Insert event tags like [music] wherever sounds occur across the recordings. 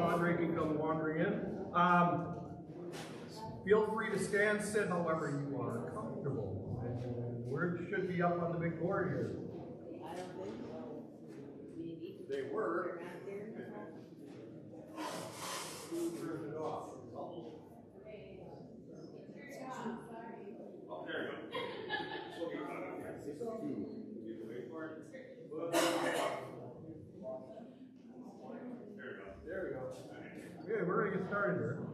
Padre can come wandering in. Um, feel free to stand, sit however you are comfortable. And words should be up on the big board here. I don't think so. Maybe. They were. Who turned it off? Oh, there you go. [laughs] There we go. Okay, we're ready to get started here.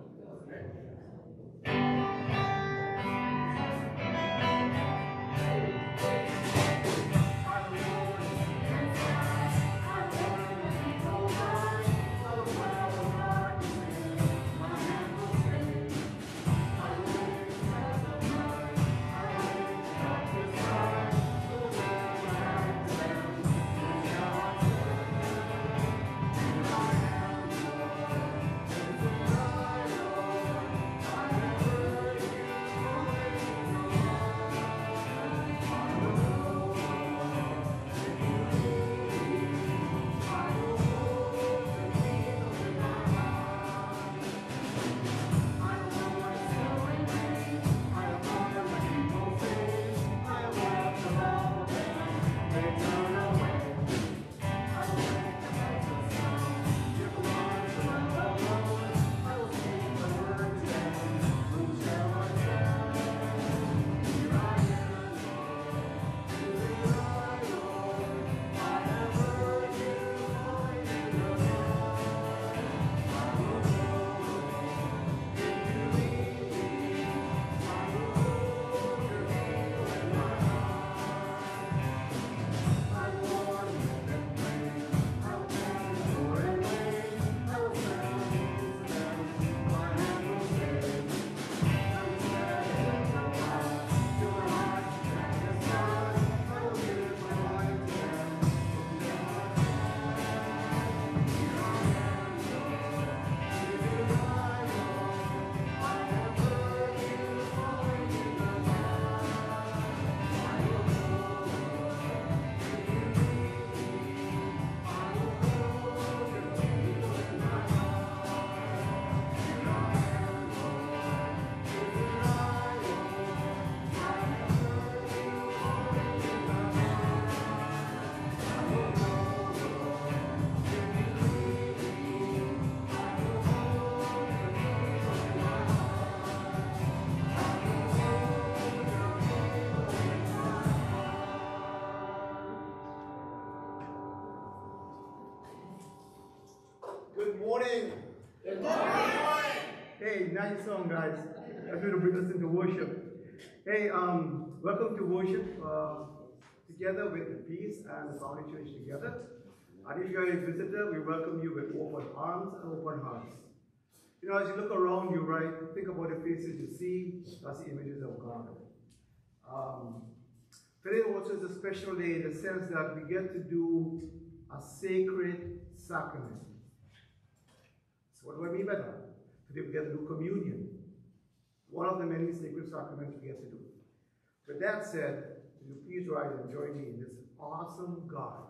Welcome to worship uh, together with the Peace and the Family Church together. And if you're a visitor, we welcome you with open arms and open hearts. You know, as you look around you, right, think about the faces you see, that's the images of God. Um, today also is a special day in the sense that we get to do a sacred sacrament. So what do I mean by that? Today we get to do communion. One of the many sacred sacraments we get to do. With that said, you please rise and join me in this awesome God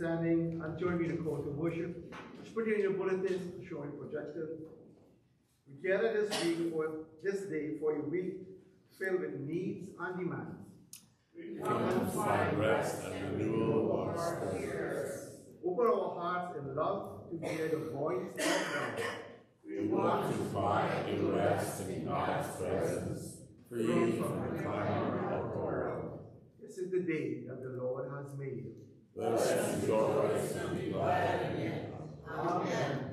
standing and join me in a call to worship. It's put in your bulletins, showing projector. We gather this week for this day for a week filled with needs and demands. We come to find rest and renewal of our spirits. Open our hearts in love to hear the voice of God. We want to find rest in God's presence, free from the clamor of the world. This is the day that the Lord has made. Let us rejoice and be glad in it. Amen.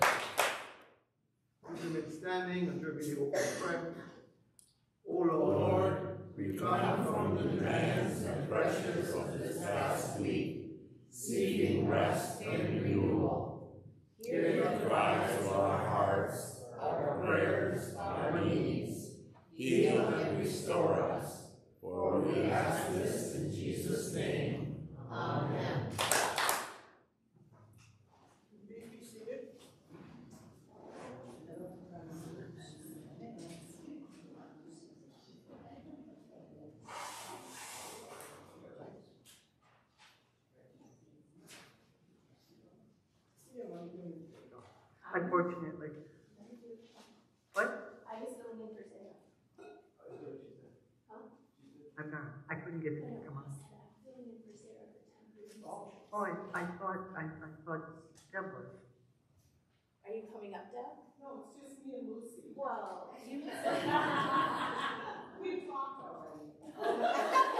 Remain standing me the open prayer. O Lord, Lord, we come from the demands and pressures of this past week, seeking rest and renewal. Hear the cries of our hearts, our prayers, our needs. Heal and restore us, for we ask this in Jesus' name. Amen. unfortunately. What? I was filling in for Sarah. I'm not, I couldn't get it to come on. Filling in for Sarah for temporary. Oh, I, I thought, I, I thought Deb was. Are you coming up, Deb? No, it's just me and Lucy. Well, We talked already.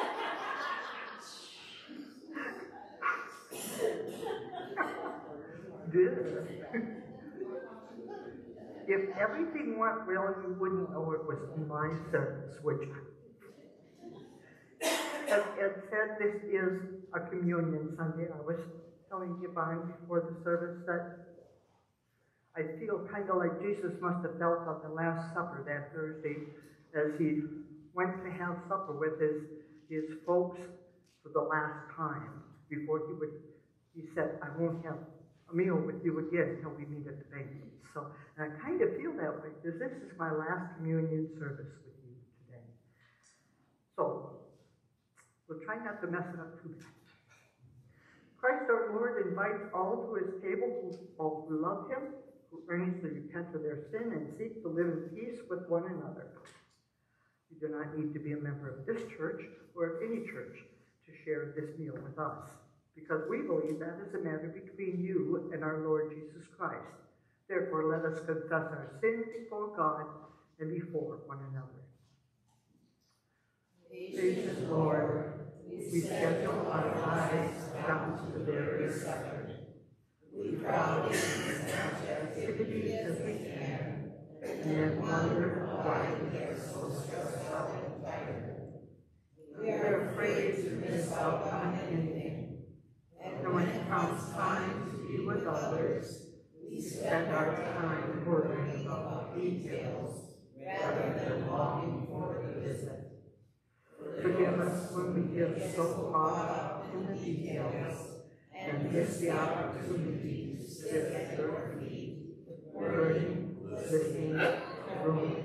If everything went well, you wouldn't know it was my set switch. As Ed said, this is a communion Sunday. I was telling Yvonne before the service that I feel kind of like Jesus must have felt on the Last Supper that Thursday as he went to have supper with his, his folks for the last time before he would, he said, I won't have a meal with you again until we meet at the banquet. So, and I kind of feel that way because this is my last communion service with you today. So, we'll try not to mess it up too bad. Christ our Lord invites all to his table who, love him, earnestly repent of their sin and seek to live in peace with one another. You do not need to be a member of this church or of any church to share this meal with us, because we believe that is a matter between you and our Lord Jesus Christ. Therefore, let us confess our sin before God and before one another. Gracious Lord, we schedule our lives down to the very second. We proudly in as much activity as we can, and wonder why we are so stressed out and tired. We are afraid to miss out on anything, and when it comes time to be with others, we spend our time worrying about details rather than longing for the visit. Forgive us when we get so caught up in the details and miss the opportunity to sit at your sim.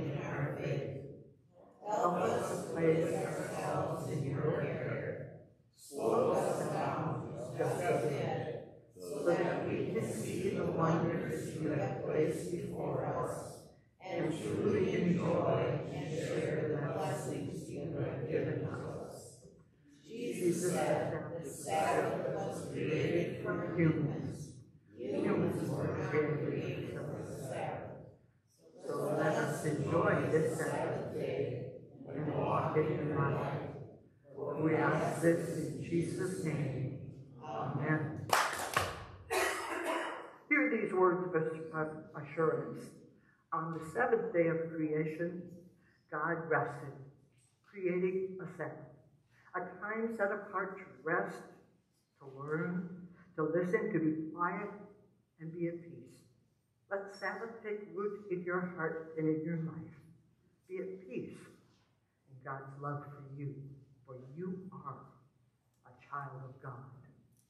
Assurance. On the seventh day of creation, God rested, creating a Sabbath, a time set apart to rest, to learn, to listen, to be quiet, and be at peace. Let Sabbath take root in your heart and in your life. Be at peace in God's love for you, for you are a child of God,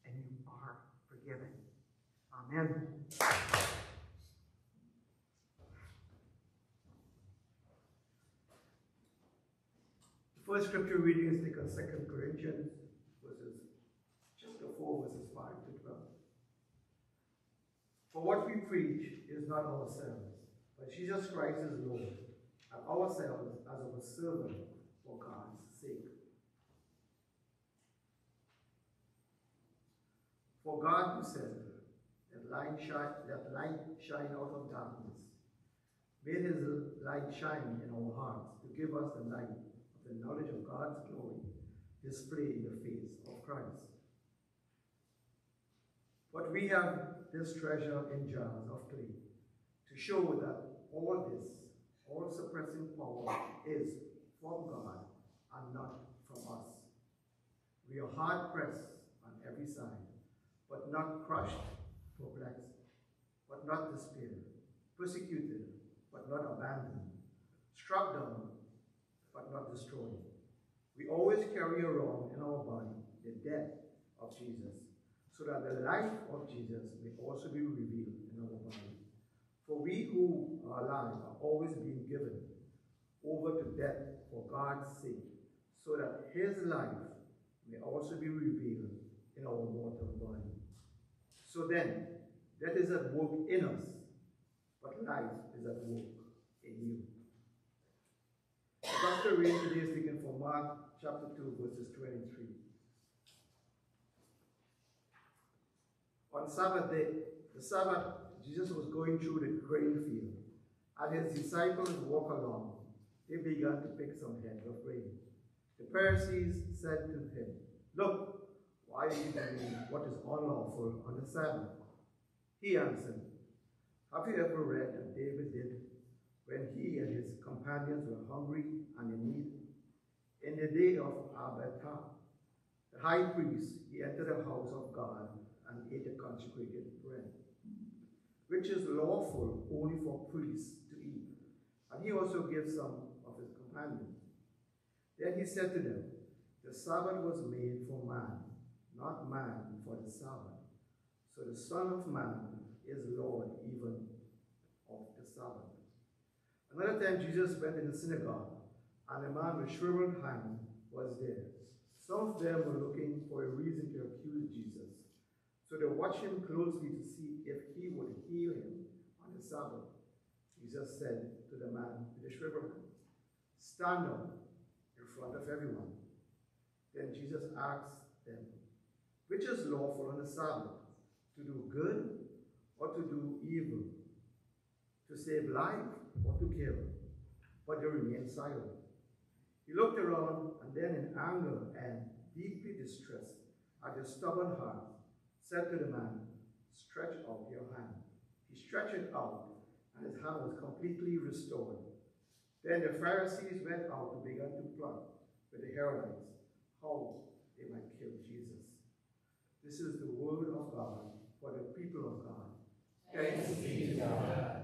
and you are forgiven. Amen. The first scripture reading is taken Second Corinthians verses chapter 4, verses 5 to 12. For what we preach is not ourselves, but Jesus Christ is Lord, and ourselves as of a servant for God's sake. For God who said, that light shine, that light shine out of darkness, made his light shine in our hearts to give us the light the knowledge of God's glory displayed in the face of Christ. But we have this treasure in jars of clay to show that all this, all suppressing power is from God and not from us. We are hard pressed on every side, but not crushed, perplexed, but not despaired, persecuted, but not abandoned, struck down, but not destroyed. We always carry around in our body the death of Jesus, so that the life of Jesus may also be revealed in our body. For we who are alive are always being given over to death for God's sake, so that his life may also be revealed in our mortal body. So then, death is at work in us, but life is at work in you. Gospel reading today is taken from Mark chapter 2, verses 23. On Sabbath day, the Sabbath, Jesus was going through the grain field, and his disciples walk along. They began to pick some heads of grain. The Pharisees said to him, Look, why are you doing what is unlawful on the Sabbath? He answered, Have you ever read that David did when he and his companions were hungry and in need? In the day of Abiathar, the high priest, he entered the house of God and ate the consecrated bread, which is lawful only for priests to eat. And he also gave some of his companions. Then he said to them, The Sabbath was made for man, not man for the Sabbath. So the Son of Man is Lord even of the Sabbath. Another time Jesus went in the synagogue, and a man with shriveled hand was there. Some of them were looking for a reason to accuse Jesus. So they watched him closely to see if he would heal him on the Sabbath. Jesus said to the man with the shriveled hand, Stand up in front of everyone. Then Jesus asked them, Which is lawful on the Sabbath, to do good or to do evil, to save life or to kill? But they remained silent. He looked around and then, in anger and deeply distressed at their stubborn heart, said to the man, Stretch out your hand. He stretched it out, and his hand was completely restored. Then the Pharisees went out and began to plot with the Herodites how they might kill Jesus. This is the word of God for the people of God. Thanks be to God.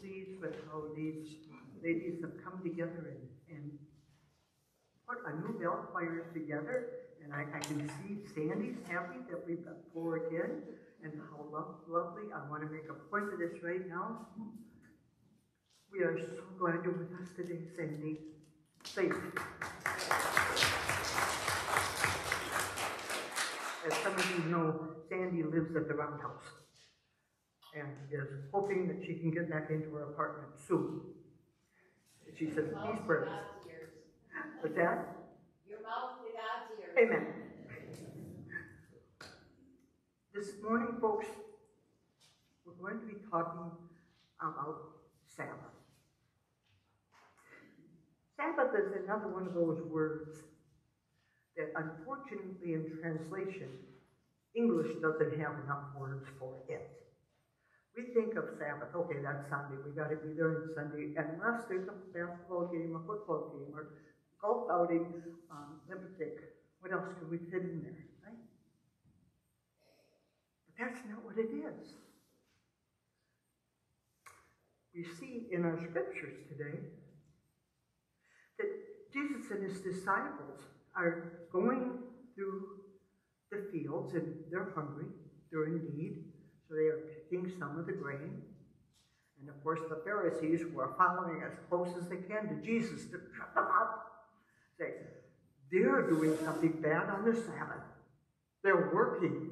Pleased with how these ladies have come together and, and put a new bell choir together. And I, I can see Sandy's happy that we've got four again, and how lo- lovely. I want to make a point of this right now. We are so glad you're with us today, Sandy. Please. As some of you know, Sandy lives at the roundhouse and is hoping that she can get back into her apartment soon. She says, these prayers. What's that? Your mouth to God's ears. Amen. This morning, folks, we're going to be talking about Sabbath. Sabbath is another one of those words that unfortunately in translation, English doesn't have enough words for it. We think of Sabbath, okay, that's Sunday, we gotta be there on Sunday, And unless there's a basketball game, a football game, or golf outing, um, let me think, what else can we fit in there, right? But that's not what it is. We see in our scriptures today that Jesus and his disciples are going through the fields and they're hungry, they're in need, so they are picking some of the grain. And of course, the Pharisees who are following as close as they can to Jesus to trip them up. Say, they're doing something bad on the Sabbath. They're working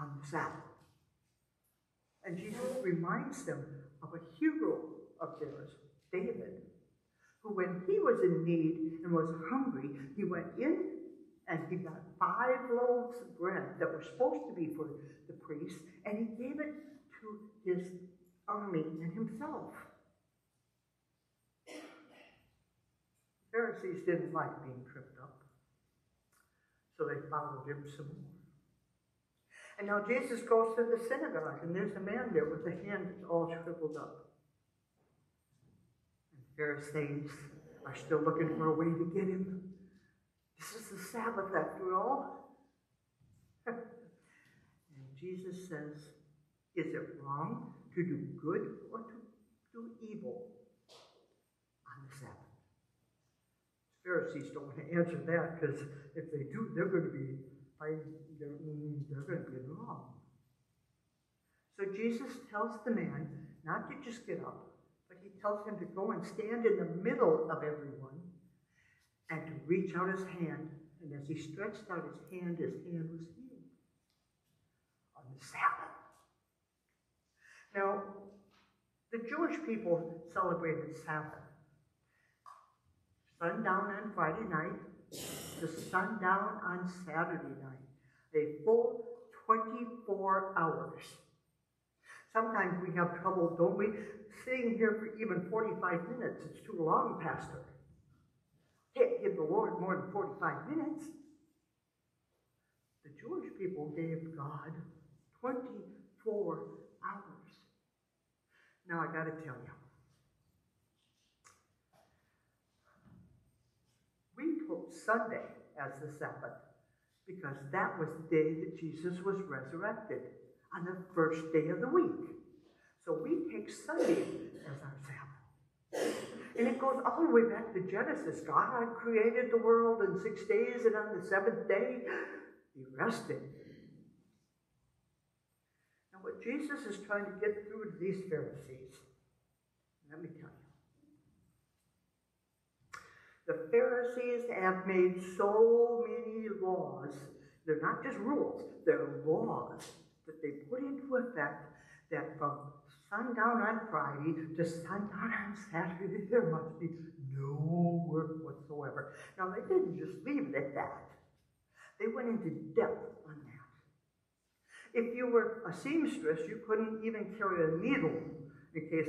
on the Sabbath. And Jesus reminds them of a hero of theirs, David, who, when he was in need and was hungry, he went in and he got five loaves of bread that were supposed to be for the priests, and he gave it to his army and himself. Pharisees didn't like being tripped up, so they followed him some more. And now Jesus goes to the synagogue, and there's a man there with a hand that's all shriveled up. And Pharisees are still looking for a way to get him. This is the Sabbath after all. [laughs] and Jesus says, Is it wrong to do good or to do evil on the Sabbath? The Pharisees don't want to answer that because if they do, they're going to be they're, they're going to be wrong. So Jesus tells the man not to just get up, but he tells him to go and stand in the middle of everyone and to reach out his hand. And as he stretched out his hand, his hand was healed on the Sabbath. Now, the Jewish people celebrated Sabbath. Sundown on Friday night, to sundown on Saturday night. A full 24 hours. Sometimes we have trouble, don't we? Sitting here for even 45 minutes. It's too long, Pastor. Can't give the Lord more than 45 minutes. The Jewish people gave God 24 hours. Now I got to tell you. We took Sunday as the Sabbath because that was the day that Jesus was resurrected on the first day of the week. So we take Sunday as our Sabbath. And it goes all the way back to Genesis. God created the world in six days, and on the seventh day, he rested. Now, what Jesus is trying to get through to these Pharisees, let me tell you. The Pharisees have made so many laws. They're not just rules, they're laws that they put into effect that from sundown on Friday to sundown on Saturday, there must be no work whatsoever. Now, they didn't just leave it at that, they went into depth on that. If you were a seamstress, you couldn't even carry a needle in case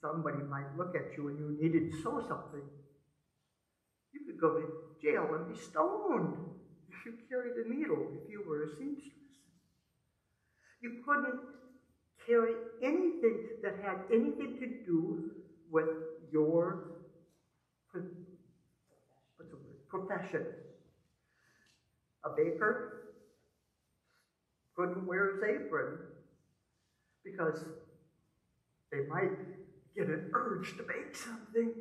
somebody might look at you and you needed to sew something. You could go to jail and be stoned if you carried a needle if you were a seamstress. You couldn't carry anything that had anything to do with your profession. A baker couldn't wear his apron because they might get an urge to bake something.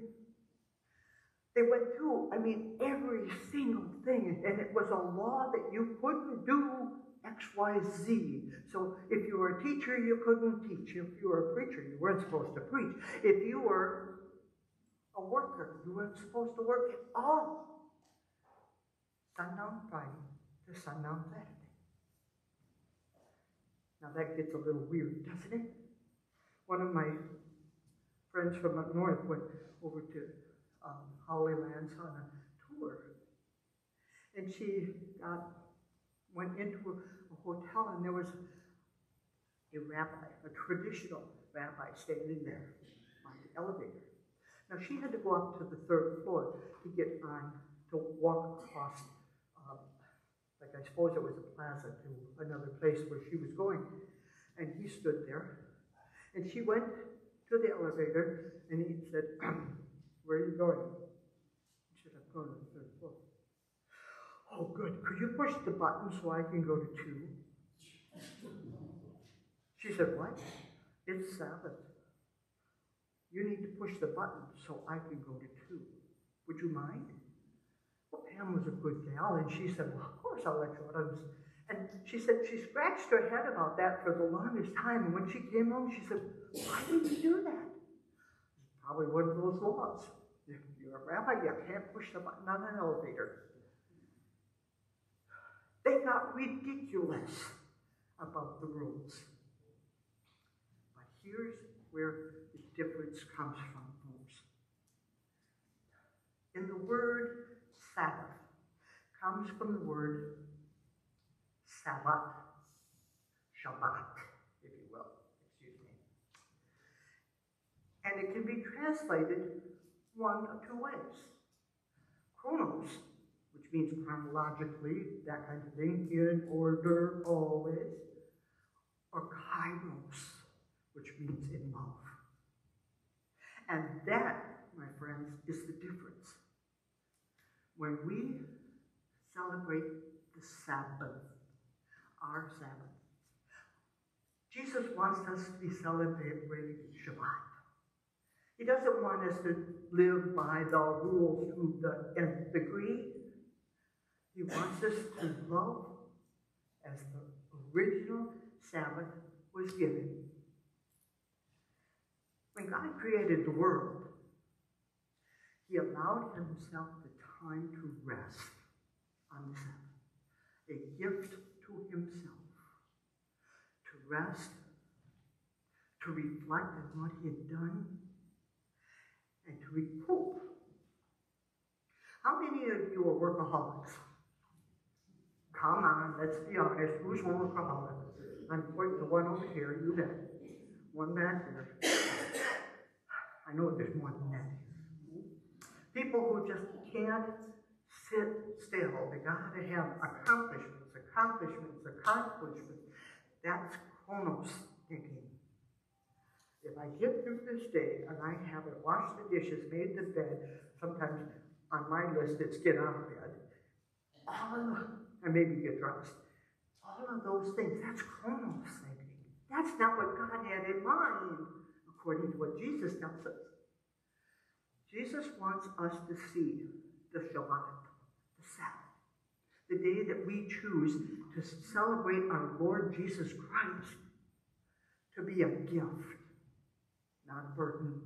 They went through, I mean, every single thing, and it was a law that you couldn't do X, Y, Z. So if you were a teacher, you couldn't teach. If you were a preacher, you weren't supposed to preach. If you were a worker, you weren't supposed to work at all. Sundown Friday to sundown Saturday. Now that gets a little weird, doesn't it? One of my friends from up north went over to um, Holy Lands on a tour. And she got, went into hotel and there was a rabbi, a traditional rabbi standing there on the elevator. Now she had to go up to the third floor to get on, to walk across, um, like I suppose it was a plaza to another place where she was going. And he stood there. And she went to the elevator and he said, [clears throat] Where are you going? She said, I'm going to the third floor. Oh, good. Could you push the button so I can go to two? She said, What? It's Sabbath. You need to push the button so I can go to two. Would you mind? Well, Pam was a good gal, and she said, Well, of course I'll let you out. And she said she scratched her head about that for the longest time. And when she came home, she said, Why did you do that? Probably one of those laws. If you're a rabbi, you can't push the button on an elevator. They got ridiculous about the rules. But here's where the difference comes from, folks. In the word Sabbath comes from the word Sabbath, Shabbat, if you will, excuse me. And it can be translated one of two ways. Chronos, means chronologically, that kind of thing, in order always, or kairos, which means in love. And that, my friends, is the difference. When we celebrate the Sabbath, our Sabbath, Jesus wants us to be celebrating Shabbat. He doesn't want us to live by the rules to the nth degree. He wants us to love as the original Sabbath was given. When God created the world, He allowed Himself the time to rest on the Sabbath, a gift to Himself, to rest, to reflect on what He had done, and to recoup. How many of you are workaholics? Come on, let's be honest. Who's a workaholic? I'm pointing to one over here, you bet. One back there. I know there's more than that. People who just can't sit still. They gotta have accomplishments, accomplishments, accomplishments. That's chronos thinking. If I get through this day and I haven't washed the dishes, made the bed, sometimes on my list it's get out of bed, all of, and maybe get dressed. All of those things, that's chronos thinking. That's not what God had in mind, according to what Jesus tells us. Jesus wants us to see the Shabbat, the Sabbath, the day that we choose to celebrate our Lord Jesus Christ, to be a gift not a burden.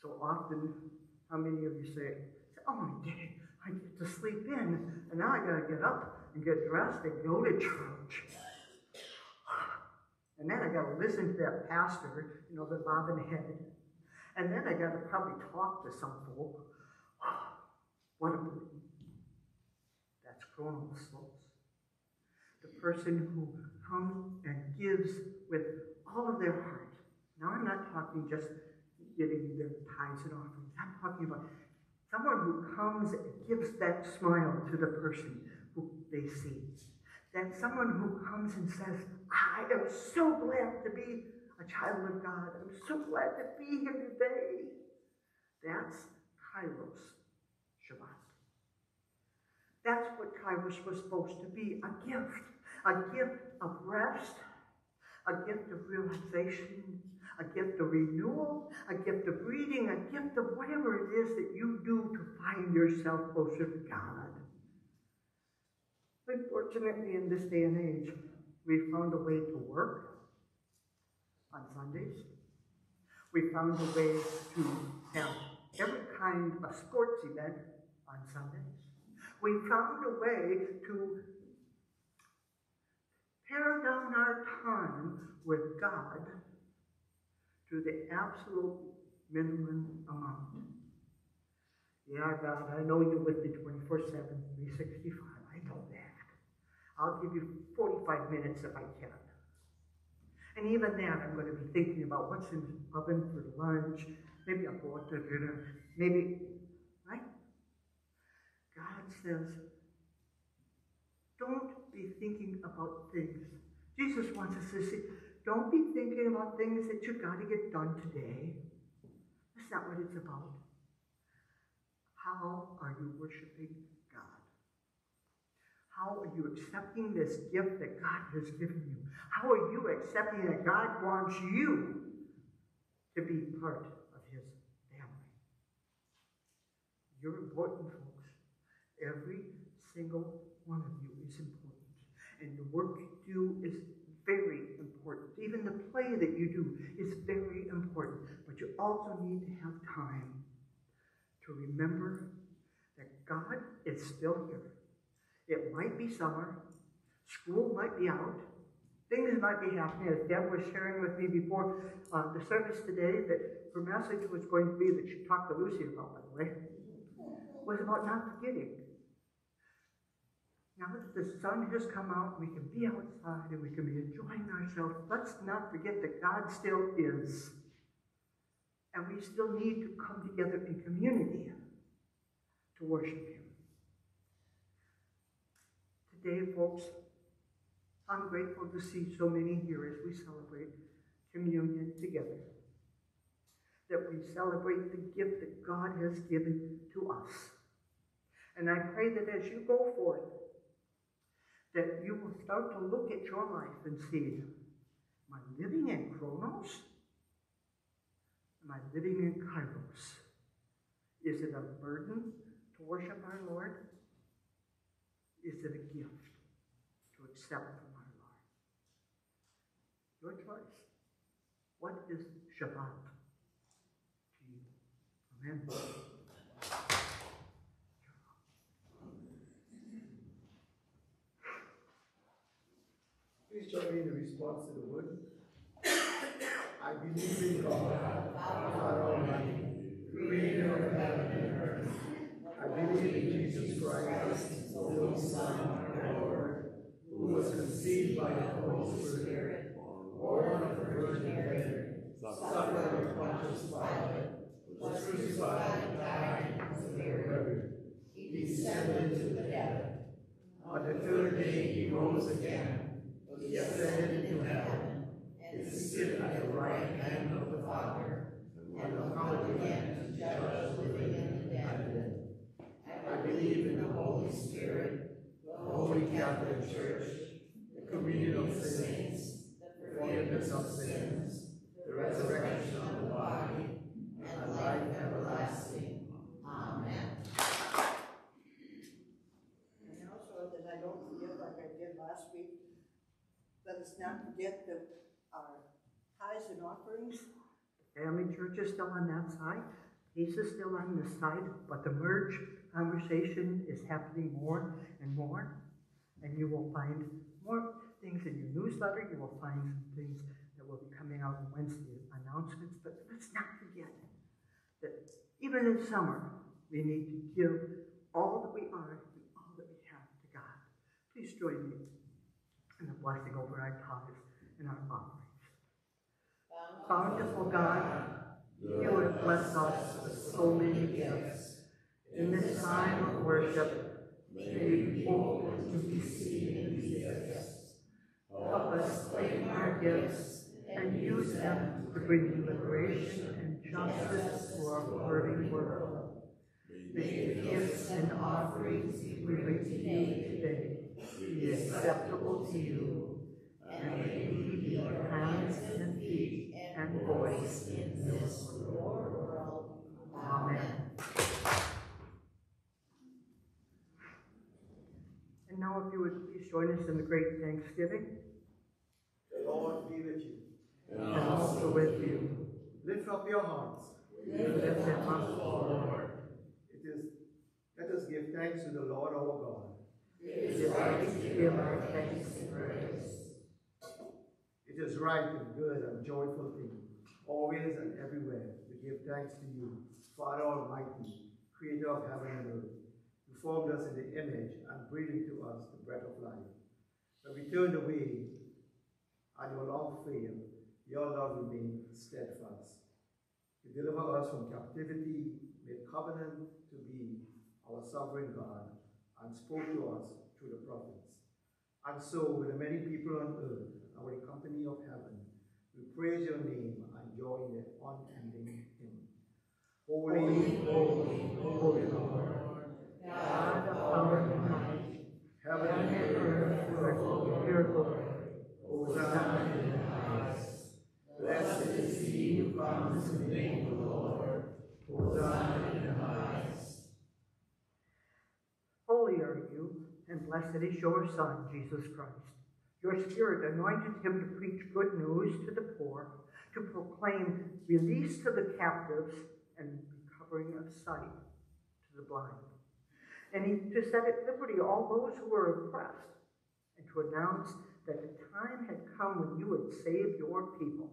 So often, how many of you say, oh my day, I get to sleep in, and now I gotta get up and get dressed and go to church. And then I gotta listen to that pastor, you know, the bobbing head. And then I gotta probably talk to some folk. What a burden. That's folks. The person who comes and gives with all of their heart now, I'm not talking just giving their tithes and offerings. I'm talking about someone who comes and gives that smile to the person who they see. That someone who comes and says, I am so glad to be a child of God. I'm so glad to be here today. That's Kairos Shabbat. That's what Kairos was supposed to be a gift, a gift of rest, a gift of realization, a gift of renewal, a gift of reading, a gift of whatever it is that you do to find yourself closer to God. Unfortunately, in this day and age, we found a way to work on Sundays. We found a way to have every kind of sports event on Sundays. We found a way to pare down our time with God to the absolute minimum amount. Yeah, God, I know you're with me 24 7, 365. I know that. I'll give you 45 minutes if I can. And even then, I'm going to be thinking about what's in the oven for lunch. Maybe I'll go out to dinner. Maybe, right? God says, don't be thinking about things. Jesus wants us to say, don't be thinking about things that you've got to get done today. That's not what it's about. How are you worshiping God? How are you accepting this gift that God has given you? How are you accepting that God wants you to be part of His family? You're important, folks. Every single one of you is important. And the work you do is very important. Even the play that you do is very important. But you also need to have time to remember that God is still here. It might be summer, school might be out, things might be happening. As Deb was sharing with me before uh, the service today, that her message was going to be that she talked to Lucy about, by the way, was about not forgetting. Now that the sun has come out, we can be outside and we can be enjoying ourselves. Let's not forget that God still is. And we still need to come together in community to worship Him. Today, folks, I'm grateful to see so many here as we celebrate communion together. That we celebrate the gift that God has given to us. And I pray that as you go forth, that you will start to look at your life and see, am I living in Chronos? Am I living in Kairos? Is it a burden to worship our Lord? Is it a gift to accept from our Lord? Your choice. What is Shabbat to you? Amen. Me in the response to the word. [coughs] I believe in God, Father Almighty, creator of heaven and earth. I believe in Jesus Christ, his only Son, our Lord, who was conceived by the Holy Spirit, born of the Virgin Mary, suffered under Pontius Pilate, was crucified and died, was buried. He descended into the heaven. On the third day he rose again. He ascended into heaven, and is seated at the right hand of the Father, and will come again to judge the living and the dead. I believe in the Holy Spirit, the Holy Catholic Church, the communion of saints, the forgiveness of sins, the resurrection of the body, and life everlasting. Amen. And also that I don't forget like I did last week, let us not forget that our uh, tithes and offerings. The family church is still on that side, peace is still on this side, but the merge conversation is happening more and more. And you will find more things in your newsletter, you will find some things that will be coming out in Wednesday announcements, but let's not forget that even in summer, we need to give all that we are and all that we have to God. Please join me in the blessing over our tithes and our offerings. Bountiful God, you have blessed us with so many gifts. In this time of worship, may we be open to receiving these gifts. Help us claim our gifts and use them to bring liberation and justice to our hurting world. May the gifts and offerings we bring to you today be acceptable to you, and may we be your hands and feet and voice in this your world. Amen. And now if you would please join us in the great thanksgiving The Lord be with you. and also with you. Lift up your hearts. Lift them up, O Lord. It is, let us give thanks to the Lord our God. It is right to give our thanks and praise. It is right and good and joyful thing, always and everywhere, to give thanks to you, Father Almighty, Creator of heaven and earth, who formed us in the image and breathed into us the breath of life. When we turned away and your love failed, your love remained steadfast. You deliver us from captivity, made covenant to be our sovereign God, and spoke to us through the prophets. And so, with the many people on earth, and the company of heaven, we praise your name and join the unending hymn. Holy, holy, holy Lord, God of power and might, heaven and earth are full of your glory. Hosanna in the highest. Blessed is he who comes in the name of the in the highest. Holy are you, and blessed is your Son, Jesus Christ. Your Spirit anointed him to preach good news to the poor, to proclaim release to the captives, and recovering of sight to the blind. And he, to set at liberty all those who were oppressed, and to announce that the time had come when you would save your people.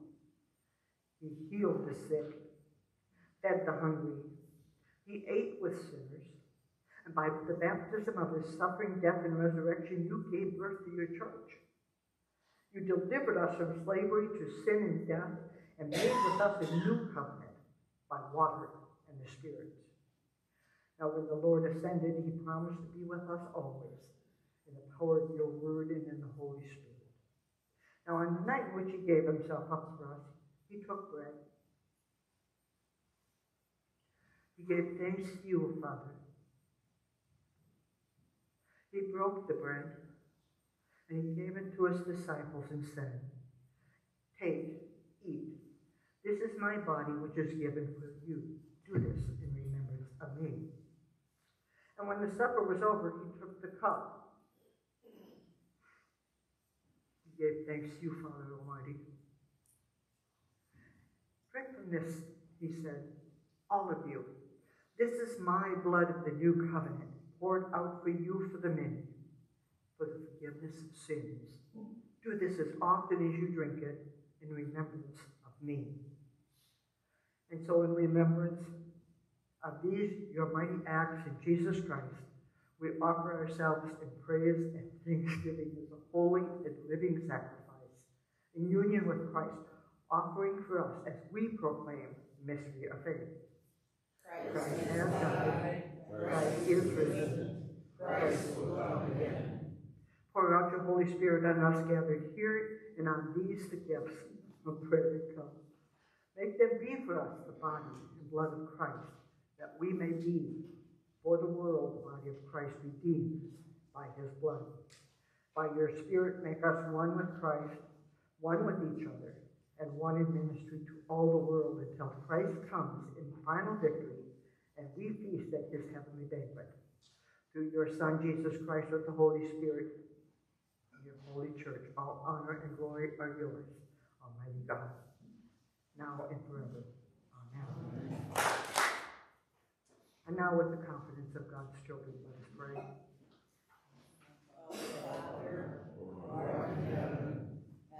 He healed the sick, fed the hungry, he ate with sinners, and by the baptism of his suffering, death, and resurrection, you gave birth to your church. You delivered us from slavery to sin and death, and made with us a new covenant by water and the Spirit. Now, when the Lord ascended, he promised to be with us always in the power of your word and in the Holy Spirit. Now, on the night in which he gave himself up for us, he took bread. He gave thanks to you, Father. He broke the bread and he gave it to his disciples and said, Take, eat. This is my body which is given for you. Do this in remembrance of me. And when the supper was over, he took the cup. He gave thanks to you, Father Almighty. Drink from this, he said, all of you. This is my blood of the new covenant, poured out for you for the many, for the forgiveness of sins. Do this as often as you drink it in remembrance of me. And so, in remembrance of these, your mighty acts in Jesus Christ, we offer ourselves in praise and thanksgiving as a holy and living sacrifice, in union with Christ, offering for us as we proclaim the mystery of faith. Christ has died, Christ is risen, Christ will come again. Pour out your Holy Spirit on us gathered here and on these the gifts of prayer that come. Make them be for us the body and blood of Christ, that we may be for the world the body of Christ redeemed by his blood. By your Spirit, make us one with Christ, one with each other, and one in ministry to all the world until Christ comes in final victory and we feast at his heavenly banquet. Through your Son, Jesus Christ, with the Holy Spirit, and your holy church, all honor and glory are yours, Almighty God, now and forever. Amen. And now, with the confidence of God's children, let us pray.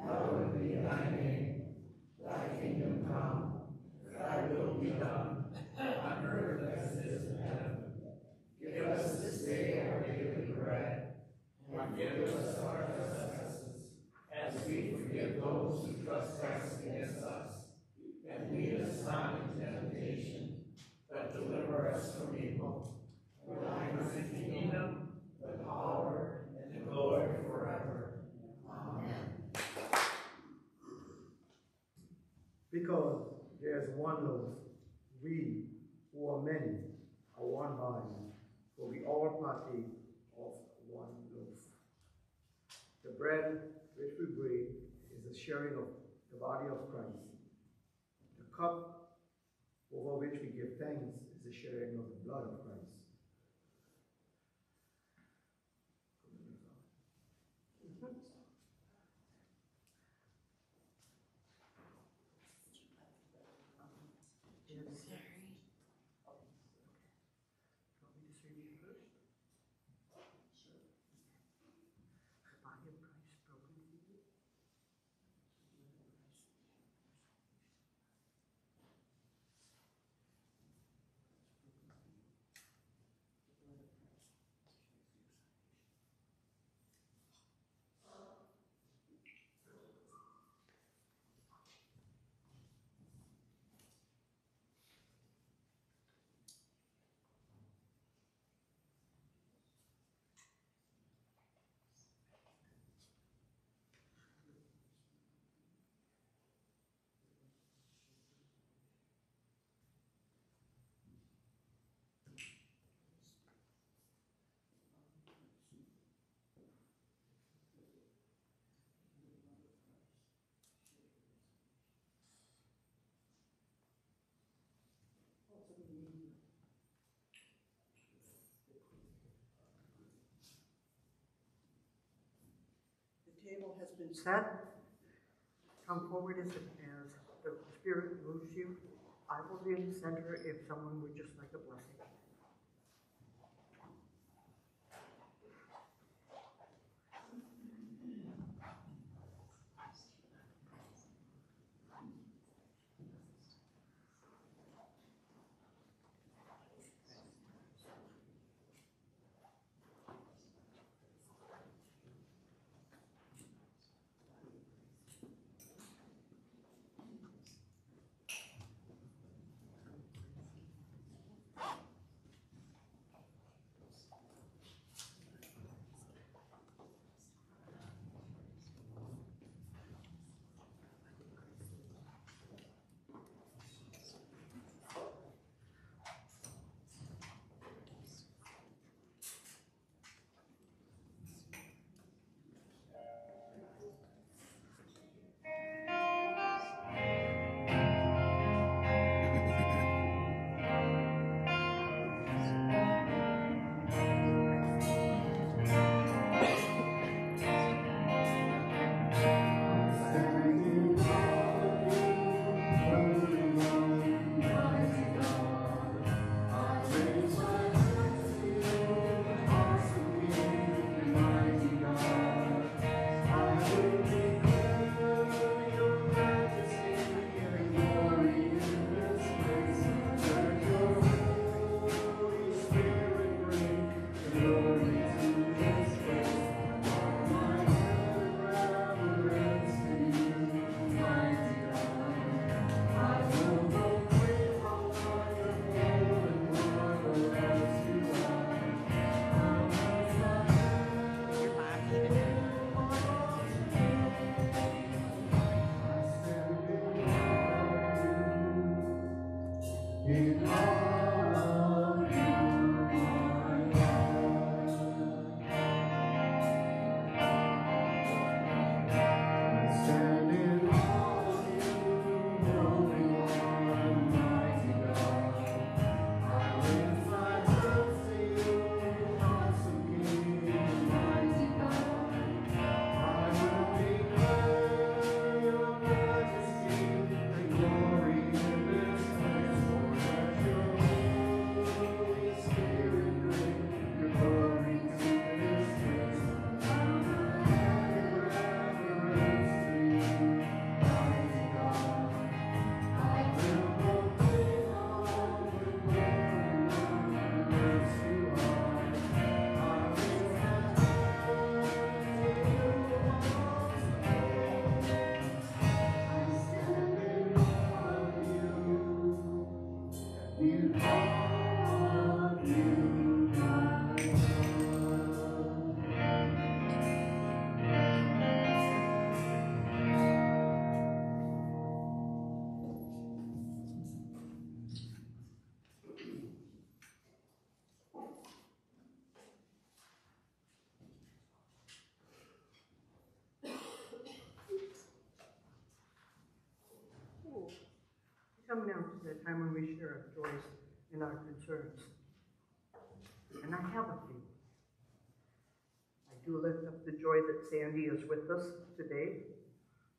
Hallowed be thy name, thy kingdom come, thy will be done, on earth as it is in heaven. Give us this day our daily bread, and forgive us our trespasses, as we forgive those who trespass against us. And lead us not into temptation, but deliver us from evil. For thine is the kingdom, the power, and the glory forever. Amen. Because there is one loaf, we who are many are one body, for we all partake of one loaf. The bread which we break is the sharing of the body of Christ. The cup over which we give thanks is the sharing of the blood of Christ. Yes. Want me to say it first? The been Set. Come forward as, as the Spirit moves you. I will be in the center if someone would just like a blessing. The time when we share our joys and our concerns. And I have a few. I do lift up the joy that Sandy is with us today,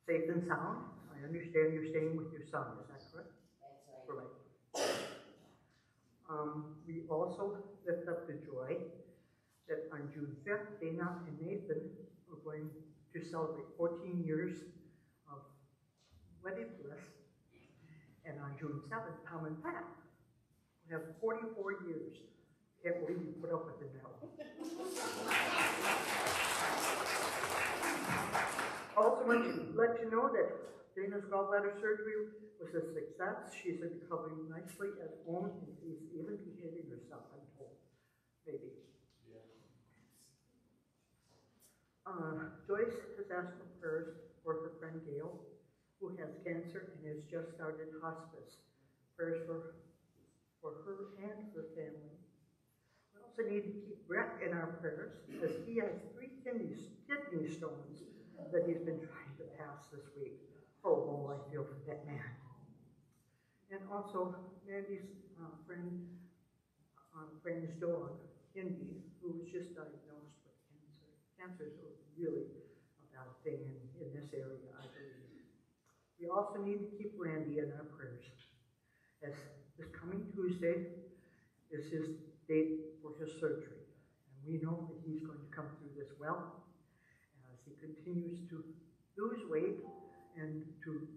safe and sound. I understand you're staying with your son, is that correct? That's right. Correct. Um, we also lift up the joy that on June fifth, Dana and Nathan are going to celebrate fourteen years of wedded bliss. And on June seventh, Tom and Pat will have forty-four years. Can't believe you put up with it now. Also want to let you know that Dana's gallbladder surgery was a success. She's recovering nicely at home and she's even behaving herself, I'm told. Maybe. Uh, Joyce has asked for prayers for her friend Gail, who has cancer and has just started hospice. Prayers for, for her and her family. We also need to keep Brett in our prayers as he has three kidney, kidney stones that he's been trying to pass this week. Oh, oh, I feel for that man. And also Mandy's uh, friend, uh, friend's dog, Indy, who was just diagnosed with cancer. Cancer is really a bad thing in, in this area. We also need to keep Randy in our prayers. As this coming Tuesday is his date for his surgery. And we know that he's going to come through this well as he continues to lose weight and to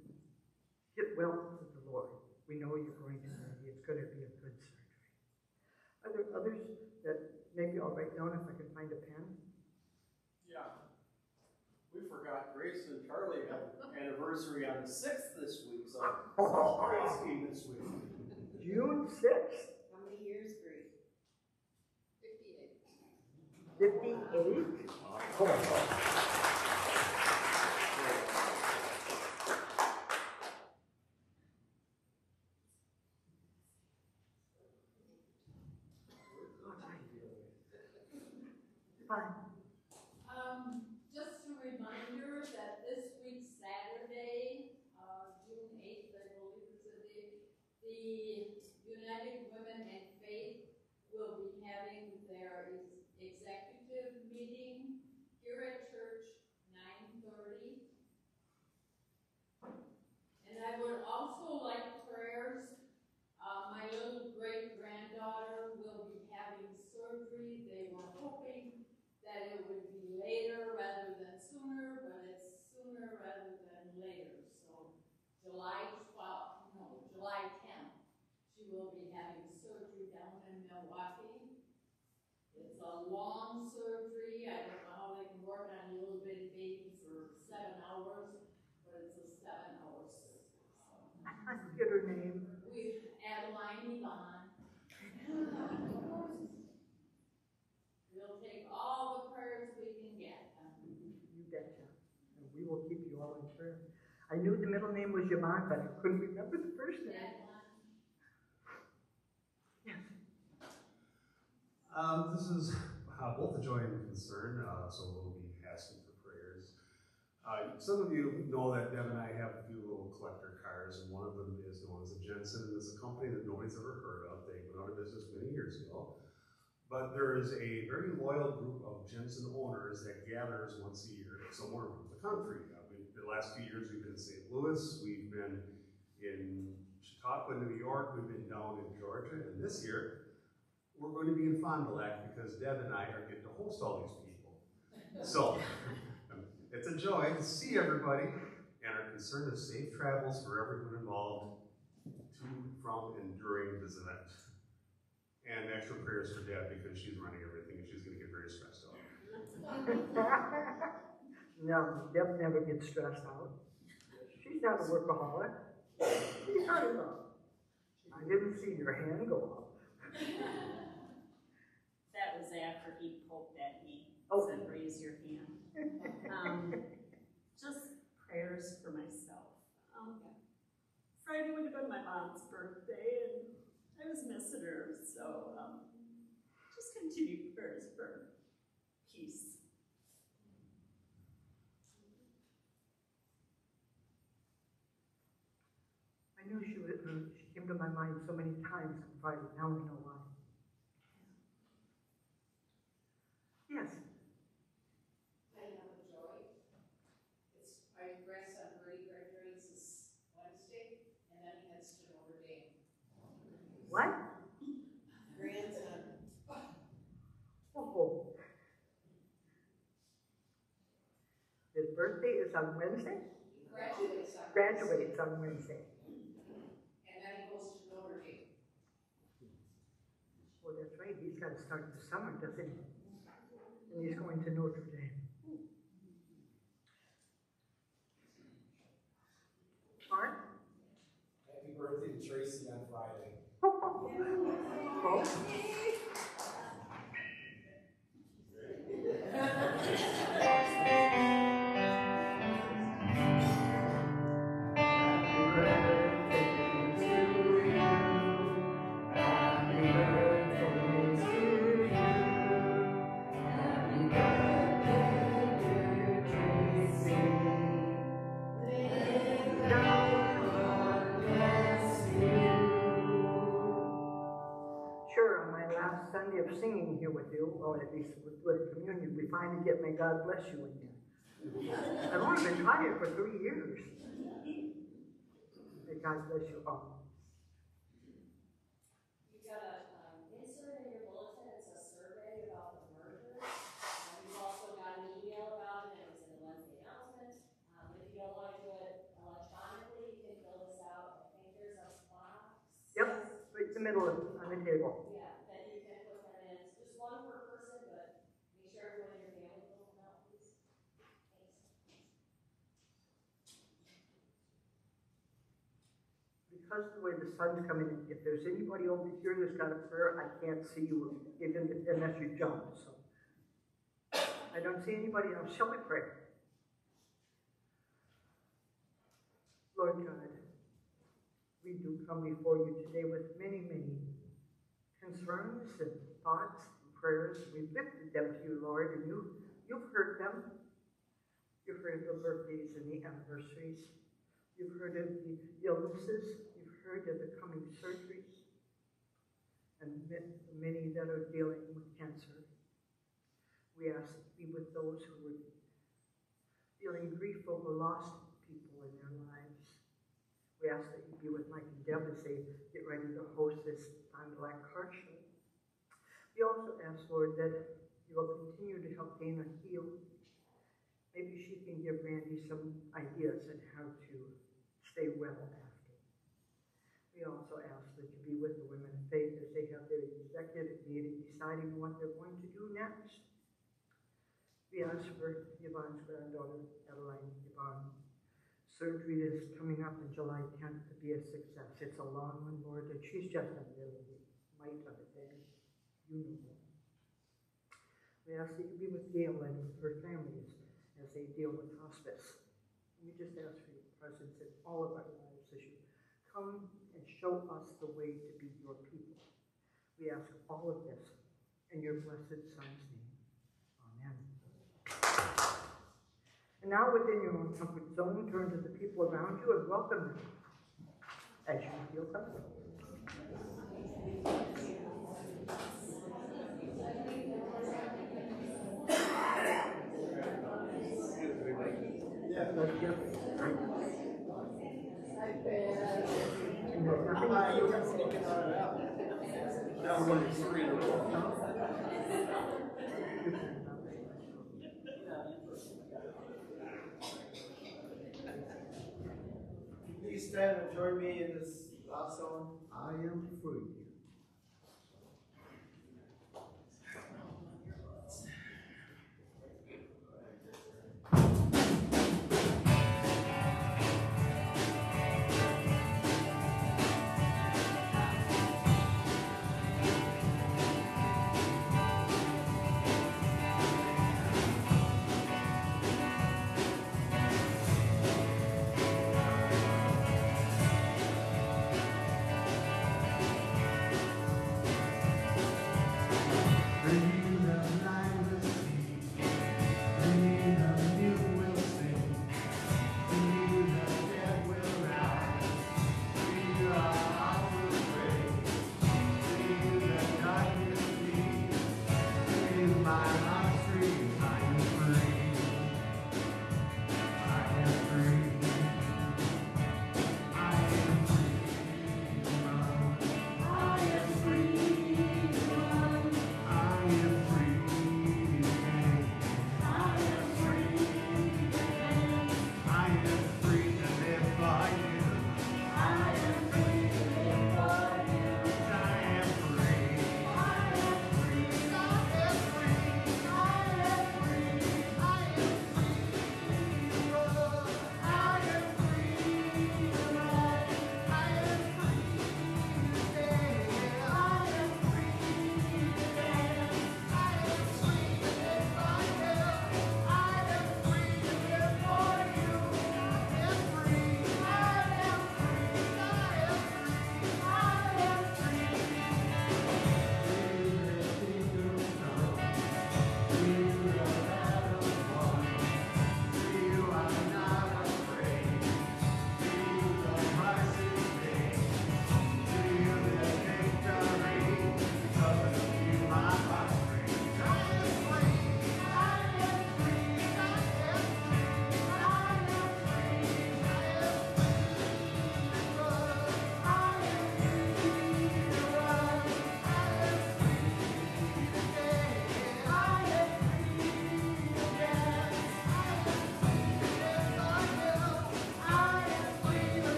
get well with the Lord. We know you're going to. It's going to be a good surgery. Are there others that maybe I'll write down if I can find a pen? Yeah. We forgot Grace and Charlie have anniversary on the sixth this week, so [laughs] Grace came this week. June sixth, How many years, Grace? fifty-eight. Fine. The United Women in a long surgery, I don't know how they can work on a little bitty baby for seven hours, but it's a seven hour surgery, so. I forget her name. We, Adeline Yvonne. We'll take all the prayers we can get. You betcha. And we will keep you all in prayer. I knew the middle name was Yvonne, but I couldn't remember the first name. Adeline. Yes. Um, this is both a joy and concern, uh, so we'll be asking for prayers. Uh, some of you know that Deb and I have a few little collector cars, and one of them is known as a Jensen, and it's a company that nobody's ever heard of. They went out of business many years ago. But there is a very loyal group of Jensen owners that gathers once a year somewhere around the country. Uh, we, the last few years, we've been in St. Louis, we've been in Chautauqua, New York, we've been down in Georgia, and this year, we're going to be in Fond du Lac because Deb and I are getting to host all these people. So, [laughs] it's a joy to see everybody, and our concern is safe travels for everyone involved to, from, and during this event. And extra prayers for Deb because she's running everything and she's going to get very stressed out. [laughs] No, Deb never gets stressed out. She's not a workaholic. She's not all. I didn't see your hand go up. [laughs] That was after he poked at me, Oh. said, raise your hand. Um, just prayers for myself. Um, Friday would have been my mom's birthday, and I was missing her, so, um, just continue prayers for peace. I knew she was, she came to my mind so many times on Friday. Now we know why. Yes. I have a joy. It's, my grandson Brady graduates this Wednesday, and then he heads to Notre Dame. What? Grandson. Oh. His birthday is on Wednesday? Graduates on. Graduates on Wednesday. And then he goes to Notre Dame. Oh, that's right. He's got to start the summer, doesn't he? And he's going to Notre Dame. Mark? Happy birthday to Tracy on Friday. [laughs] Oh. With you, or at least with, with communion, we finally get May God bless you in there. I've only been trying it for three years. May God bless you all. You've got a, um, insert in your bulletin, it's a survey about the merger. Um, you've also got an email about it, and it's in the Wednesday announcement. Um, if you don't wanna do it electronically, you can fill this out, I think there's a box. Yep, right in the middle of, on the table. Yeah, that you can put that in, it's just one per person, but make sure everyone in your family fills them out, please. Thanks. Because of the way the sun's coming in, if there's anybody over here that's got a prayer, I can't see you even unless you jump, so. I don't see anybody else. Shall we pray? Lord God, we do come before you today with many, many concerns and thoughts and prayers. We've lifted them to you, Lord, and you, you've heard them. You've heard the birthdays and the anniversaries. You've heard of the illnesses. Heard of the coming surgeries. And ma- many that are dealing with cancer. We ask that be with those who are feeling grief over lost people in their lives. We ask that you be with Mike and Deb as they get ready to host this du Lac car show. We also ask, Lord, that you will continue to help Dana heal. Maybe she can give Randy some ideas on how to stay well We also ask that you be with the women of faith as they have their executive meeting deciding what they're going to do next. We ask for Yvonne's granddaughter, Adeline Yvonne. Surgery is coming up in July 10th to be a success. It's a long one, Lord, and she's just a little mite of a thing. You know her. We ask that you be with Gail and with her families as they deal with hospice. We just ask for your presence in all of our lives as you come and show us the way to be your people. We ask all of this in your blessed Son's name. Amen. And now within your own comfort zone, turn to the people around you and welcome them as you feel comfortable. Let's get- And there's nothing- Now we're in three in a row. Please stand and join me in this last song, I Am Free.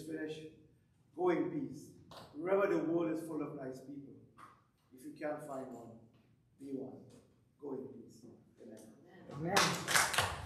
Is finished. Go in peace. Remember, the world is full of nice people. If you can't find one, be one. Go in peace. Amen. Amen.